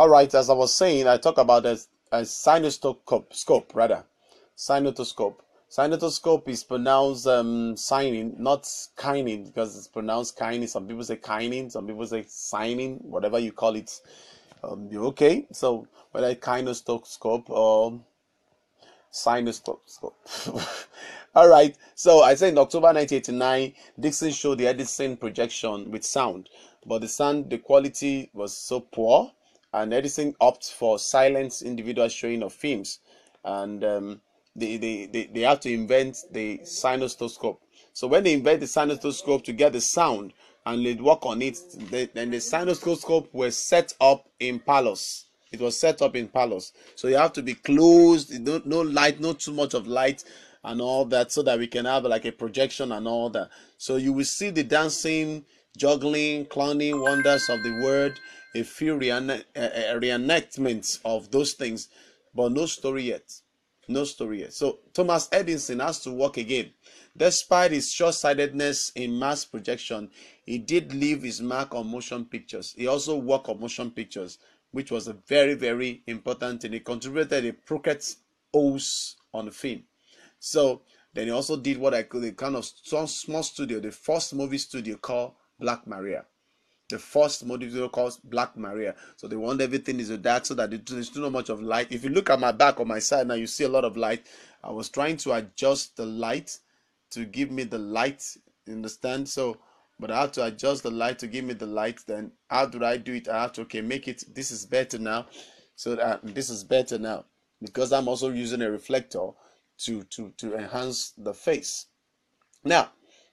All right, as I was saying, I talk about a, a scope rather, sinotoscope. Sinotoscope is pronounced um, signing, not kining, because it's pronounced kining. Some people say kining, some people say signing, whatever you call it. Um, you okay? So whether kinostoscope or sinustoscope. All right. So I said in October 1989, Dickson showed the Edison projection with sound, but the sound, the quality was so poor, and Edison opts for silent individual showing of films, and um, they, they, they, they have to invent the sinustoscope. So when they invent the sinustoscope to get the sound and they work on it, they, then the sinustoscope was set up in Palos. It was set up in Palos. So you have to be closed, no, no light, not too much of light and all that, so that we can have like a projection and all that. So you will see the dancing, juggling, clowning wonders of the word, a few reenactments of those things, but no story yet no story yet. So Thomas Edison has to work again. Despite his short-sightedness in mass projection, he did leave his mark on motion pictures. He also worked on motion pictures, which was a very, very important thing. He contributed a Pocket O's on film. So then he also did what I call a kind of small studio, the first movie studio called Black Maria the first motive called Black Maria. So they want everything is a dark so that there's too much of light. If you look at my back or my side now, you see a lot of light. I was trying to adjust the light to give me the light. Understand? So, but I have to adjust the light to give me the light. Then how do I do it? I have to okay make it. This is better now. So that this is better now because I'm also using a reflector to to to enhance the face. Now,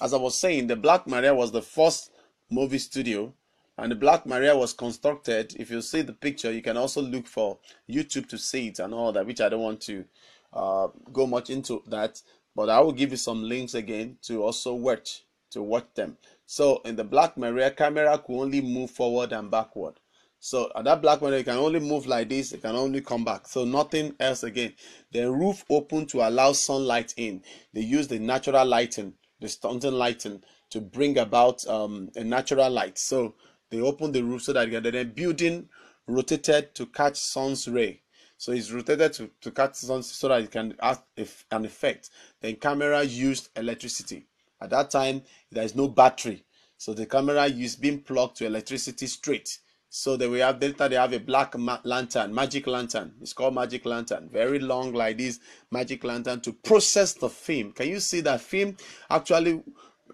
as I was saying, the Black Maria was the first movie studio and the Black Maria was constructed. If you see the picture, you can also look for YouTube to see it and all that, which I don't want to uh, go much into that. But I will give you some links again to also watch to watch them. So in the Black Maria, camera could only move forward and backward. So at that Black Maria, you can only move like this. It can only come back. So nothing else again. The roof open to allow sunlight in. They use the natural lighting, the stunting lighting, to bring about um, a natural light. So they opened the roof so that the building rotated to catch sun's ray. So it's rotated to, to catch sun so that it can have an effect. Then camera used electricity. At that time, there is no battery. So the camera used being plugged to electricity straight. So they will have later they have a black ma- lantern, magic lantern. It's called magic lantern. Very long like this magic lantern to process the film. Can you see that film actually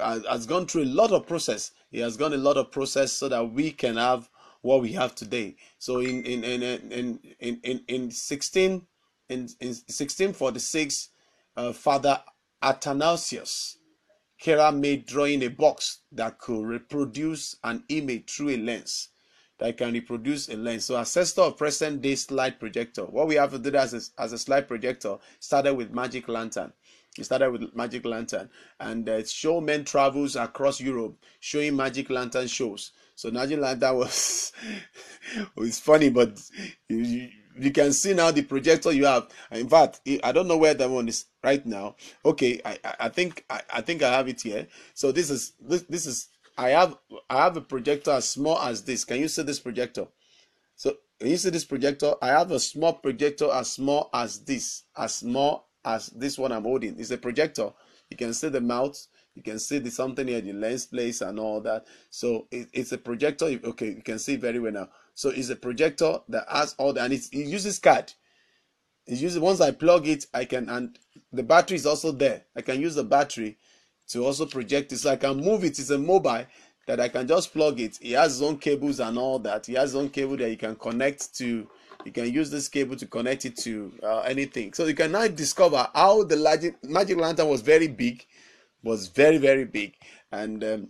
uh, has gone through a lot of process he has gone a lot of process so that we can have what we have today. So in in in in in in, in 16 in, in 1646, uh, Father Athanasius Kircher made drawing a box that could reproduce an image through a lens that can reproduce a lens. So ancestor of present day slide projector. What we have to do as a, as a slide projector started with magic lantern. He started with Magic Lantern, and uh, showman travels across Europe showing Magic Lantern shows. So Magic Lantern was it's funny, but you, you, you, can see now the projector you have. In fact, I don't know where that one is right now. Okay, I I think I, I think I have it here. So this is this this is I have I have a projector as small as this. Can you see this projector? So can you see this projector? I have a small projector as small as this, as small as this one I'm holding. It's a projector. You can see the mouth. You can see the something here, the lens place and all that. So it, it's a projector. Okay, you can see very well now. So it's a projector that has all the and it uses card. It uses once I plug it, I can and the battery is also there. I can use the battery to also project it. So I can move it. It's a mobile that I can just plug it. He has his own cables and all that. He has his own cable that you can connect to. You can use this cable to connect it to uh, anything. So you can now discover how the magic, lantern was very big was very very big. And um,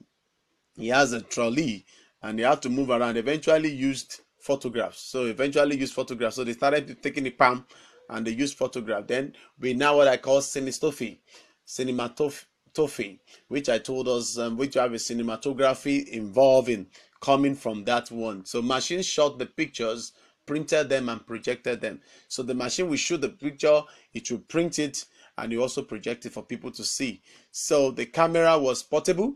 he has a trolley and they have to move around. Eventually used photographs. So eventually used photographs. So they started taking the palm and they used photograph. Then we now what i call cinestophy cinematophy which i told us um, which have a cinematography involving coming from that one so machines shot the pictures printed them and projected them. So the machine will shoot the picture, it will print it, and you also project it for people to see. So the camera was portable,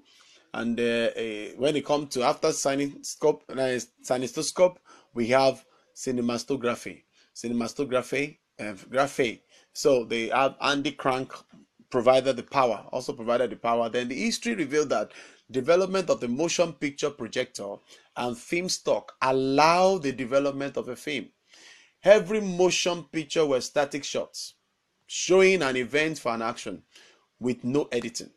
and uh, uh, when it comes to after sinistoscope, uh, sinistoscope, we have cinematography. Cinematography, uh, graphy. So they have hand crank provided the power, also provided the power. Then the history revealed that development of the motion picture projector and film stock allow the development of a film. Every motion picture were static shots showing an event for an action with no editing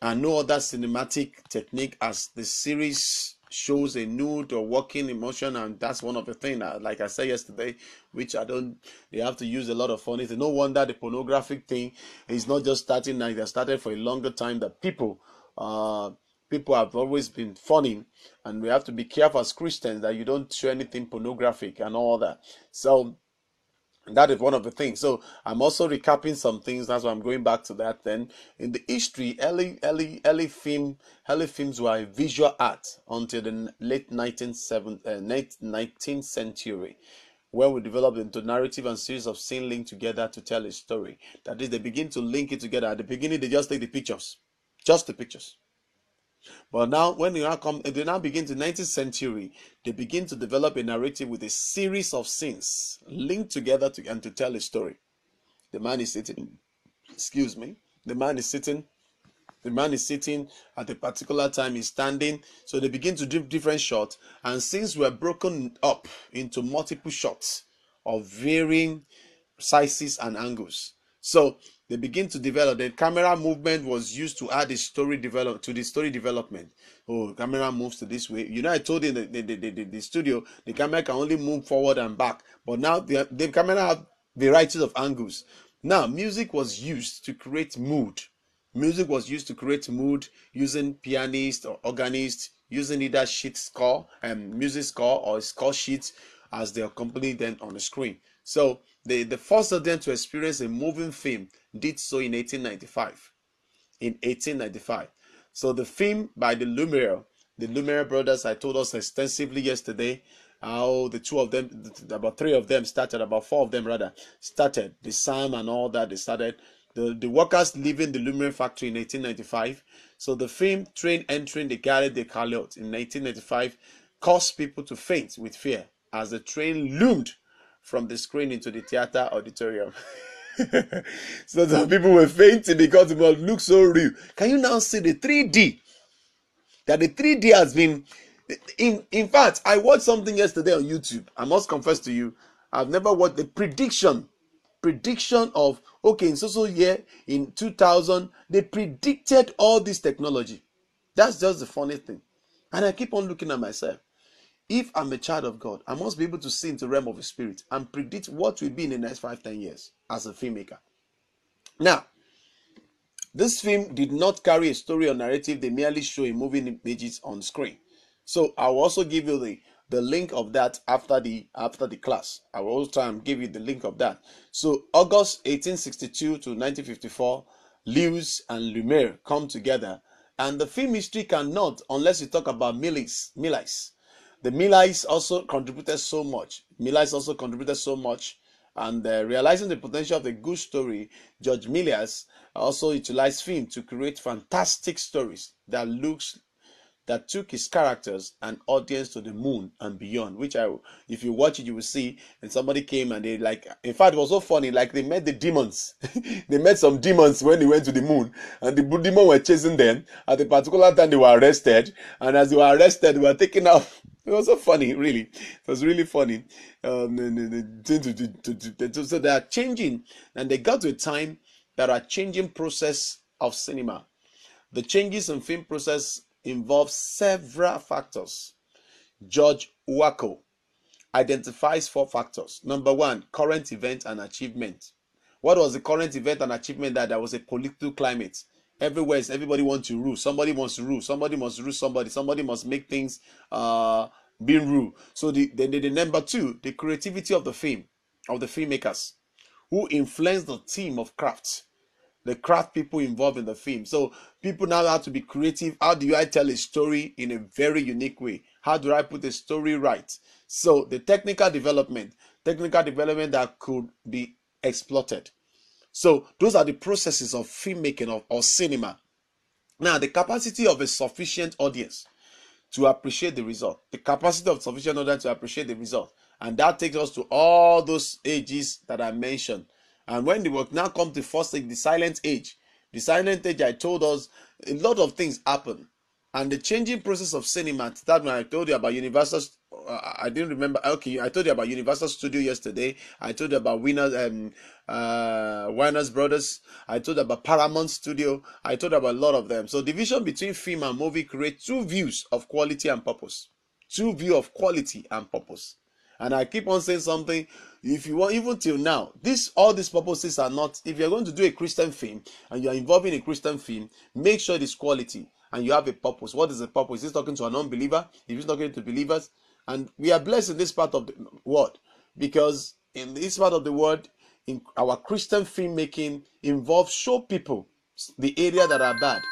and no other cinematic technique as the series shows a nude or walking emotion and that's one of the things like i said yesterday which i don't they have to use a lot of funny no wonder the pornographic thing is not just starting now they started for a longer time that people uh people have always been funny and we have to be careful as christians that you don't show anything pornographic and all that. So that is one of the things. So I'm also recapping some things. That's why I'm going back to that. Then in the history, early, early, early film, early films were visual art until the late 19th, uh, 19th century, where we developed into narrative and series of scene linked together to tell a story. That is, they begin to link it together. At the beginning, they just take the pictures, just the pictures. But now, when they now come, they now begin to 19th century, they begin to develop a narrative with a series of scenes linked together to, and to tell a story. The man is sitting, excuse me, the man is sitting, the man is sitting at a particular time, he's standing. So they begin to do different shots, and scenes were broken up into multiple shots of varying sizes and angles. So they begin to develop. The camera movement was used to add the story develop to the story development. Oh, camera moves to this way. You know, I told you in the, the, the, the, the studio the camera can only move forward and back, but now the, the camera have varieties of angles. Now, music was used to create mood. Music was used to create mood using pianist or organist, using either sheet score and um, music score or score sheets as they accompany them on the screen. So the, the first of them to experience a moving film did so in 1895. In 1895. So the film by the Lumiere, the Lumiere brothers, I told us extensively yesterday how the two of them, about three of them started, about four of them rather, started the Sam and all that. They started the, the workers leaving the Lumiere factory in 1895. So the film Train entering the Gare de Calais in 1995 caused people to faint with fear as the train loomed from the screen into the theater auditorium. so some people were fainting because it looked so real. Can you now see the 3D? That the 3D has been in in fact, I watched something yesterday on YouTube. I must confess to you, I've never watched the prediction. Prediction of okay, in so so year in 2000, they predicted all this technology. That's just the funny thing. And I keep on looking at myself. If I'm a child of God, I must be able to see into the realm of the spirit and predict what will be in the next five, ten years as a filmmaker. Now, this film did not carry a story or narrative, they merely show a moving images on screen. So I will also give you the, the link of that after the after the class. I will also try and give you the link of that. So August 1862 to 1954, Louis and Lumiere come together, and the film history cannot unless you talk about Méliès. Méliès the Millais also contributed so much. Millais also contributed so much. And uh, realizing the potential of a good story, George Méliès also utilized film to create fantastic stories that looks that took his characters and audience to the moon and beyond. Which I, if you watch it, you will see. And somebody came and they like, in fact, it was so funny. Like they met the demons. they met some demons when they went to the moon, and the demons were chasing them. At a particular time, they were arrested, and as they were arrested, they were taken off it was so funny, really. It was really funny. Um, so they are changing, and they got to a time that are changing process of cinema. The changes in film process involve several factors. George Wako identifies four factors. Number one, current event and achievement. What was the current event and achievement that there was a political climate? everywhere is everybody wants to rule somebody wants to rule somebody must rule somebody somebody must make things uh being rule so the, the, the, the number two the creativity of the film of the filmmakers who influence the team of crafts the craft people involved in the film so people now have to be creative how do i tell a story in a very unique way how do i put a story right so the technical development technical development that could be exploited so those are the processes of filmmaking of, or cinema. Now, the capacity of a sufficient audience. to appreciate the result. The capacity of sufficient audience to appreciate the result. And that takes us to all those ages that I mentioned. And when the work now come to first age, the silent age, the silent age, I told us a lot of things happen. And the changing process of cinema, that when I told you about Universal uh, I didn't remember. Okay, I told you about Universal Studio yesterday. I told you about Winners um uh Brothers. I told you about Paramount Studio. I told you about a lot of them. So division between film and movie create two views of quality and purpose. Two view of quality and purpose. And I keep on saying something. If you want, even till now, this all these purposes are not. If you're going to do a Christian film and you are involved in a Christian film, make sure it is quality and you have a purpose. What is the purpose? Is talking to an unbeliever? If he's talking to believers, and we are blessed in this part of the world because in this part of the world, in our Christian filmmaking involves show people the area that are bad,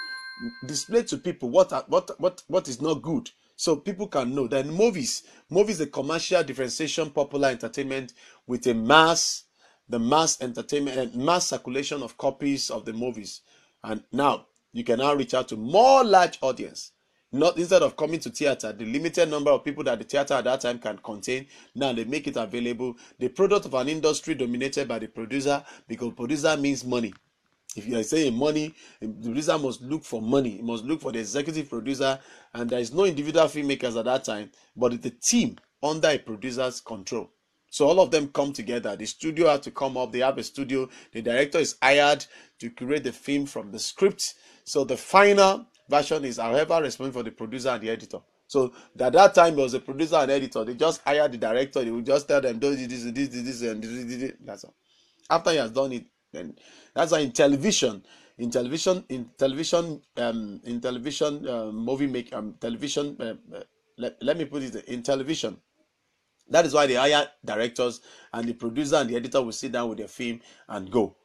display to people what are, what what what is not good, so people can know. Then movies, movies, the commercial differentiation, popular entertainment with a mass, the mass entertainment and mass circulation of copies of the movies, and now you can now reach out to more large audience. Not instead of coming to theater the limited number of people that the theater at that time can contain now they make it available. The product of an industry dominated by the producer because producer means money if you are saying money the producer must look for money he must look for the executive producer and there is no individual filmmakers at that time but it's a team under a producer's control so all of them come together the studio has to come up they have a studio the director is hired to create the film from the script so the final version is however responsible for the producer and the editor. So at that time, there was a producer and editor. They just hired the director. They would just tell them, do this, this, this, this, and this, this, this. That's all. After he has done it, then that's why in television, in television, in television, um, in television uh, movie make um, television. Uh, uh, let, let me put it in television. That is why the hire directors and the producer and the editor will sit down with their film and go.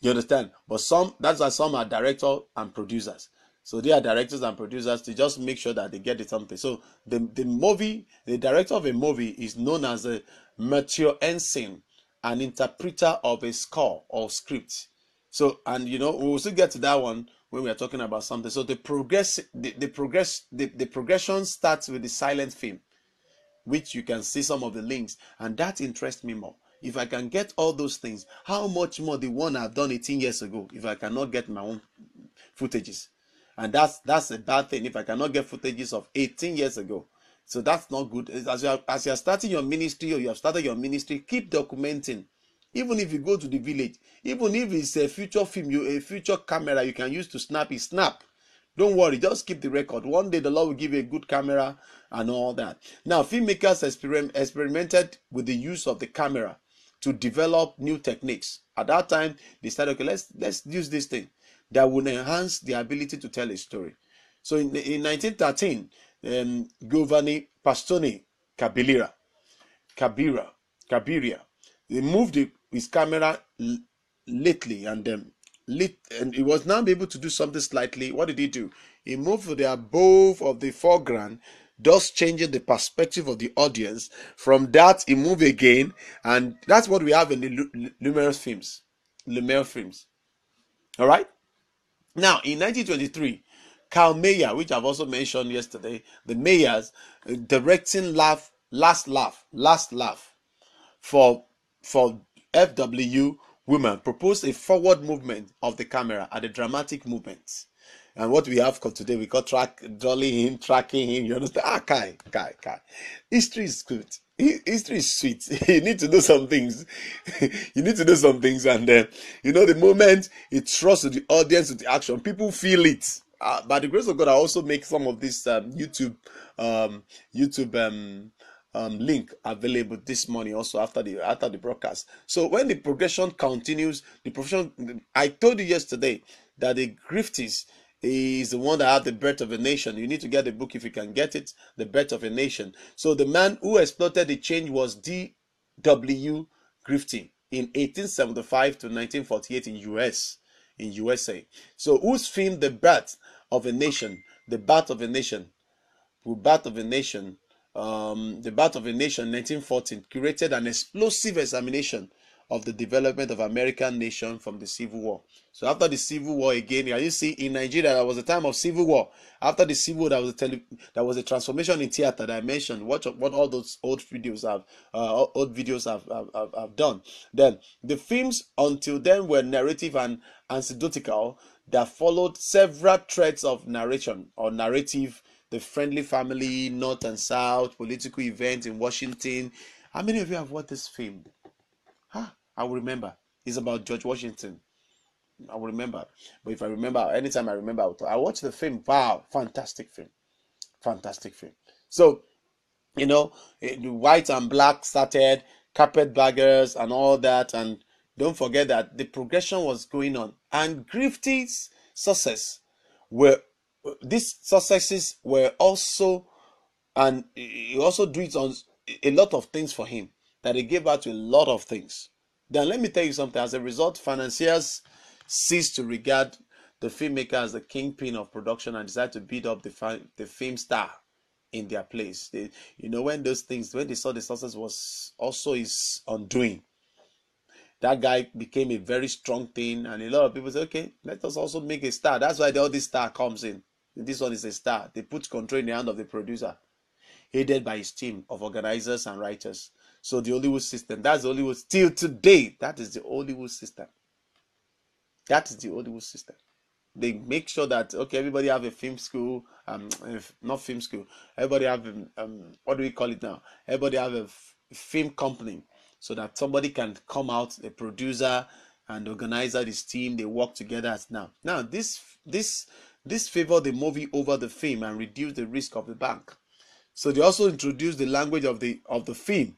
You understand? But some that's why some are director and producers. So they are directors and producers to just make sure that they get it something. So the, the movie, the director of a movie is known as a metteur en scène, an interpreter of a score or script. So and you know we will still get to that one when we are talking about something. So the progress, the, the progress, the, the progression starts with the silent film, which you can see some of the links, and that interests me more. If I can get all those things, how much more the one I've done 18 years ago if I cannot get my own footages? and that's that's a bad thing if i cannot get footages of 18 years ago so that's not good. As you are as you are starting your ministry or you have started your ministry keep documenting. Even if you go to the village even if it's a future film you a future camera you can use to snap it snap. Don't worry just keep the record. One day the lord will give you a good camera and all that. Now filmmakers experiment, experimented with the use of the camera to develop new techniques. At that time they said okay let's let's use this thing that would enhance the ability to tell a story. So in, in 1913, um, Giovanni Pastrone Cabellera, Cabira, Cabiria, they moved his camera lately and um, lit, and he was now able to do something slightly. What did he do? He moved to the above of the foreground, thus changing the perspective of the audience. From that, he moved again, and that's what we have in the Lumiere films. Lumiere films. All right. Now, in 1923, Mayer, which I've also mentioned yesterday, the Mayers uh, directing laugh, last laugh, last laugh for for FW women proposed a forward movement of the camera at a dramatic movement. And what we have today, we call track dolly him, tracking him. You understand? Ah, Kai, Kai, Kai. History is good. History is sweet. you need to know some things. you need to know some things, and uh, you know the moment it trusts the audience with the action, people feel it. Uh, by the grace of God, I also make some of this um, YouTube, um, YouTube um, um, link available this morning also after the after the broadcast. So when the progression continues, the profession I told you yesterday that the grifties is the one that had the birth of a nation. You need to get the book if you can get it, The Birth of a Nation. So the man who exploited the change was D.W. Griffith in 1875 to 1948 in US, in USA. So whose film The Birth of a Nation, The Birth of a Nation, The Birth of a Nation, um, The Birth of a Nation 1914 curated an explosive examination of the development of American nation from the Civil War. So after the Civil War again, you see in Nigeria there was a time of Civil War. After the Civil War, there was a tele- there was a transformation in theater that I mentioned. What what all those old videos have uh, old videos have, have, have done. Then the films until then were narrative and anecdotal that followed several threads of narration or narrative. The friendly family, North and South, political events in Washington. How many of you have watched this film? I will remember. It's about George Washington. I will remember. But if I remember, anytime I remember, I watch the film. Wow, fantastic film, fantastic film. So, you know, eh, the white and black started, carpetbaggers and all that, and don't forget that the progression was going on, and Griffith's success were these successes were also, and he also do it on a lot of things for him that he gave out to a lot of things. Then let me tell you something. As a result, financiers cease to regard the filmmaker as the kingpin of production and decide to beat up the, the film star in their place. They, you know, when those things, when they saw the success was also his undoing, that guy became a very strong thing, and a lot of people say, okay, let us also make a star. That's why the, all this star comes in. This one is a star. They put control in the hand of the producer, aided by his team of organizers and writers. So the Hollywood system, that's the Hollywood still today. That is the Hollywood system. That is the Hollywood system. They make sure that okay, everybody have a film school, um, not film school. Everybody have um, um, what do we call it now? Everybody have a film company, so that somebody can come out, a producer and organizer, this team, they work together as now. Now this this this favor the movie over the film and reduce the risk of the bank. So they also introduce the language of the of the film.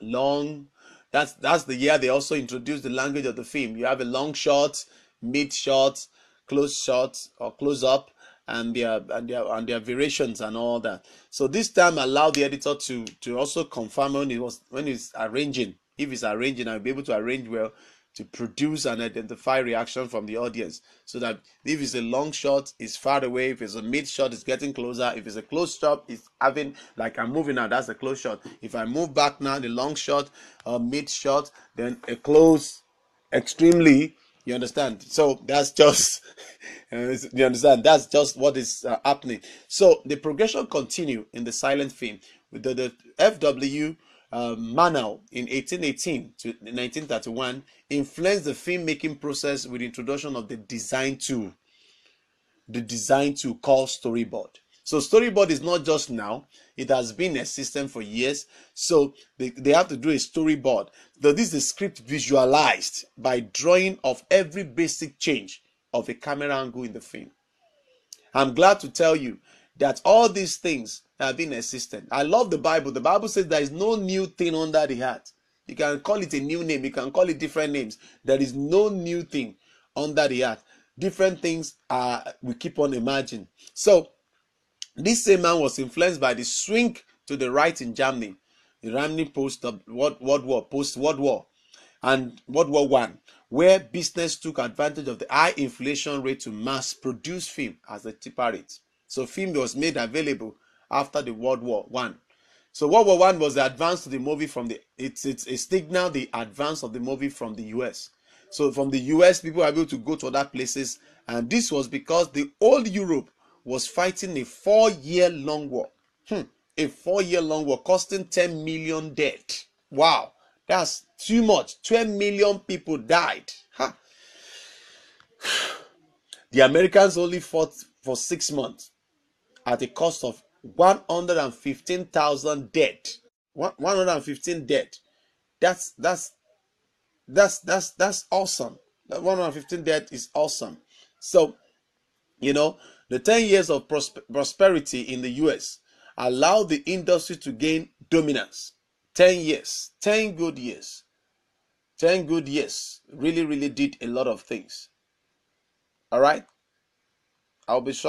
Long that's that's the year they also introduced the language of the film. You have a long shot, mid shot, close shot, or close up, and their and their and their variations and all that. So this time allowed the editor to to also confirm when he was when he's arranging. If he's arranging, I'll be able to arrange well to produce and identify reaction from the audience so that if it's a long shot it's far away. If it's a mid shot it's getting closer. If it's a close shot it's having like i'm moving now. That's a close shot. If i move back now the long shot or mid shot then a close extremely you understand? So that's just you understand? That's just what is uh, happening. So the progression continue in the silent film. With the, the fw uh, Manuel in 1818 to 1931 influenced the filmmaking process with the introduction of the design tool, the design tool called storyboard. So storyboard is not just now; it has been a system for years. So they, they have to do a storyboard. So this is a script visualized by drawing of every basic change of a camera angle in the film. I'm glad to tell you that all these things have been existent. I love the Bible. The Bible says there is no new thing under the earth. You can call it a new name, you can call it different names. There is no new thing under the earth. Different things are we keep on imagining. So this same man was influenced by the swing to the right in Germany, the Germany post World, World War, post World War, and World War One, where business took advantage of the high inflation rate to mass produce film as a cheaper rate. So film was made available after the World War One. So World War One was the advance to the movie from the it's it's a signal the advance of the movie from the US. So from the US, people were able to go to other places, and this was because the old Europe was fighting a four-year long war. Hmm. A four-year long war costing 10 million dead. Wow, that's too much. 12 million people died. The Americans only fought for six months at a cost of 115,000 dead. 115 dead. That's that's that's that's that's awesome. That 115 dead is awesome. So, you know, the 10 years of prosperity in the US allowed the industry to gain dominance. 10 years, 10 good years. 10 good years really really did a lot of things. All right? I'll be sure